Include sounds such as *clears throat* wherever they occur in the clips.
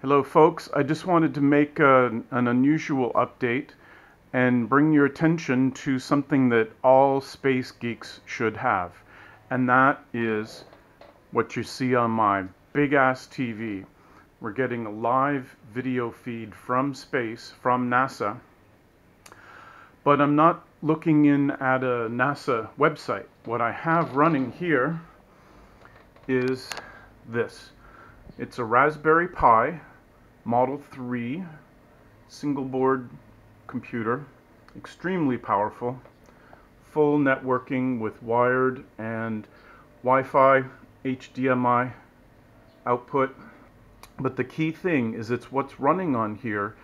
Hello folks, I just wanted to make a, an unusual update and bring your attention to something that all space geeks should have. And that is what you see on my big ass TV. We're getting a live video feed from space, from NASA. But I'm not looking in at a NASA website. What I have running here is this. It's a Raspberry Pi Model 3 single board computer, extremely powerful, full networking with wired and Wi-Fi, HDMI output. But the key thing is it's what's running on here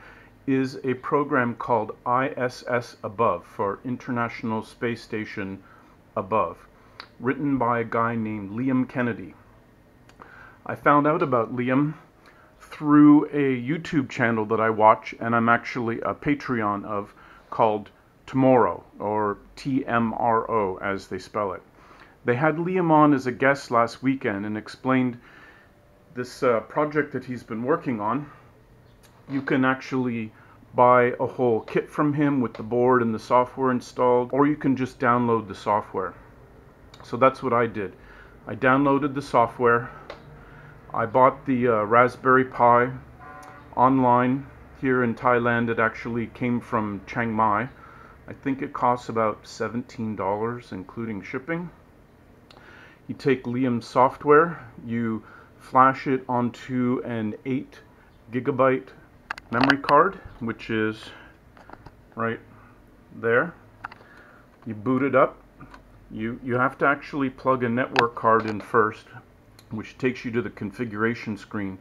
is a program called ISS Above for International Space Station Above, written by a guy named Liam Kennedy. I found out about Liam through a YouTube channel that I watch, and I'm actually a Patreon of, called Tomorrow, or T-M-R-O as they spell it. They had Liam on as a guest last weekend and explained this uh, project that he's been working on. You can actually buy a whole kit from him with the board and the software installed, or you can just download the software. So that's what I did. I downloaded the software, I bought the uh, Raspberry Pi online here in Thailand. It actually came from Chiang Mai. I think it costs about $17 including shipping. You take Liam's software, you flash it onto an 8 gigabyte memory card, which is right there. You boot it up. You, you have to actually plug a network card in first which takes you to the configuration screen.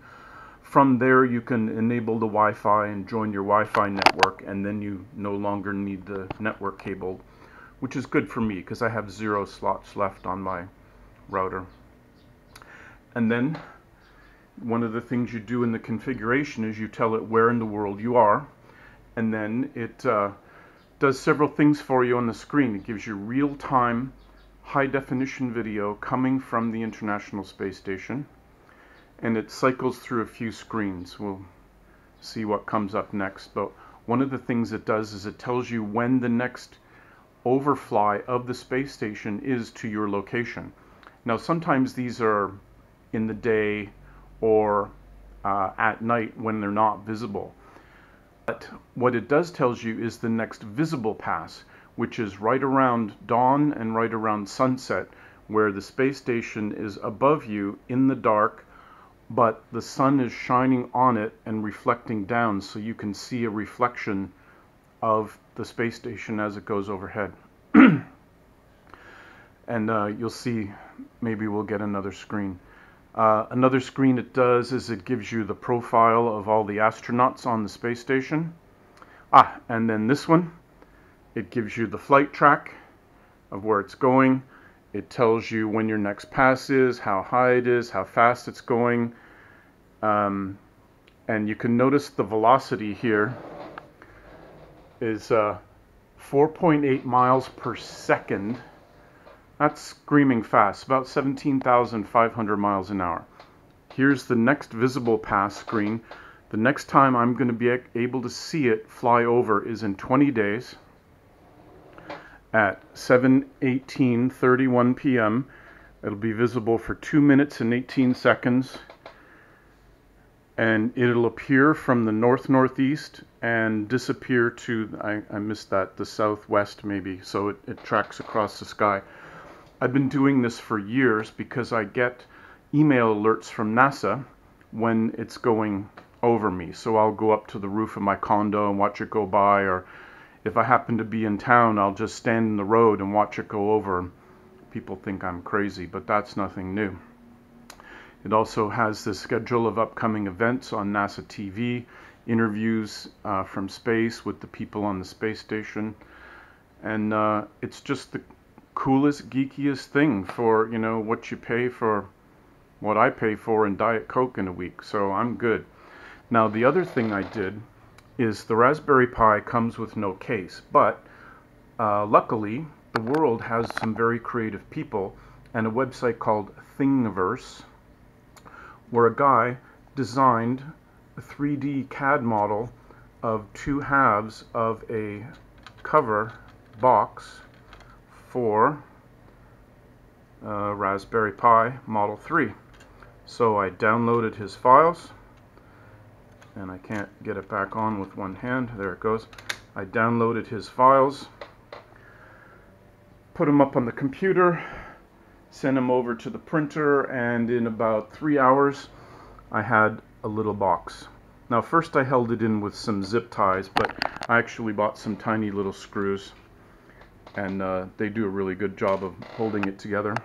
From there you can enable the Wi-Fi and join your Wi-Fi network and then you no longer need the network cable which is good for me because I have zero slots left on my router. And then one of the things you do in the configuration is you tell it where in the world you are and then it uh, does several things for you on the screen. It gives you real-time high definition video coming from the International Space Station and it cycles through a few screens. We'll see what comes up next. But one of the things it does is it tells you when the next overfly of the space station is to your location. Now sometimes these are in the day or uh, at night when they're not visible. But what it does tells you is the next visible pass which is right around dawn and right around sunset, where the space station is above you in the dark, but the sun is shining on it and reflecting down, so you can see a reflection of the space station as it goes overhead. *clears throat* and uh, you'll see, maybe we'll get another screen. Uh, another screen it does is it gives you the profile of all the astronauts on the space station. Ah, and then this one, it gives you the flight track of where it's going. It tells you when your next pass is, how high it is, how fast it's going. Um, and you can notice the velocity here is uh, 4.8 miles per second. That's screaming fast, about 17,500 miles an hour. Here's the next visible pass screen. The next time I'm going to be able to see it fly over is in 20 days at 7:18:31 p.m. It'll be visible for 2 minutes and 18 seconds. And it'll appear from the north northeast and disappear to I, I missed that the southwest maybe so it, it tracks across the sky. I've been doing this for years because I get email alerts from NASA when it's going over me. So I'll go up to the roof of my condo and watch it go by or if I happen to be in town, I'll just stand in the road and watch it go over. People think I'm crazy, but that's nothing new. It also has the schedule of upcoming events on NASA TV, interviews uh, from space with the people on the space station, and uh, it's just the coolest, geekiest thing for you know what you pay for, what I pay for in Diet Coke in a week. So I'm good. Now the other thing I did is the Raspberry Pi comes with no case, but uh, luckily the world has some very creative people and a website called Thingiverse where a guy designed a 3D CAD model of two halves of a cover box for uh, Raspberry Pi Model 3. So I downloaded his files and I can't get it back on with one hand. There it goes. I downloaded his files, put them up on the computer, sent them over to the printer, and in about three hours I had a little box. Now first I held it in with some zip ties, but I actually bought some tiny little screws and uh, they do a really good job of holding it together.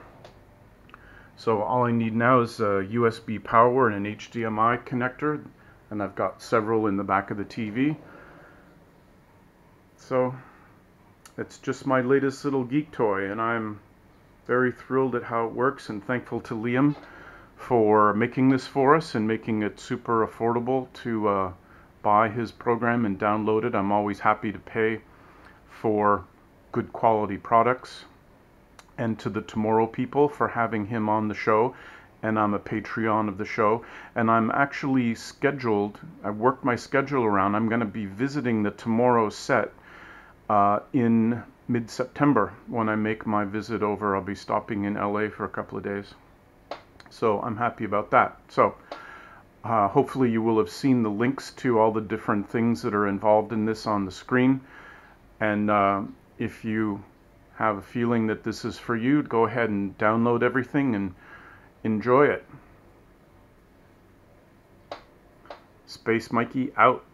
So all I need now is a USB power and an HDMI connector and I've got several in the back of the TV. So it's just my latest little geek toy and I'm very thrilled at how it works and thankful to Liam for making this for us and making it super affordable to uh, buy his program and download it. I'm always happy to pay for good quality products and to the Tomorrow people for having him on the show and I'm a Patreon of the show and I'm actually scheduled I worked my schedule around I'm going to be visiting the Tomorrow set uh, in mid-September when I make my visit over. I'll be stopping in LA for a couple of days. So I'm happy about that. So uh, hopefully you will have seen the links to all the different things that are involved in this on the screen. And uh, if you have a feeling that this is for you, go ahead and download everything and enjoy it. Space Mikey out.